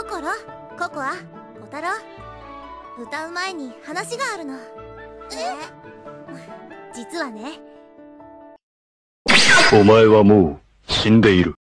心ココア小太郎歌う前に話があるの。え？実はね。お前はもう死んでいる。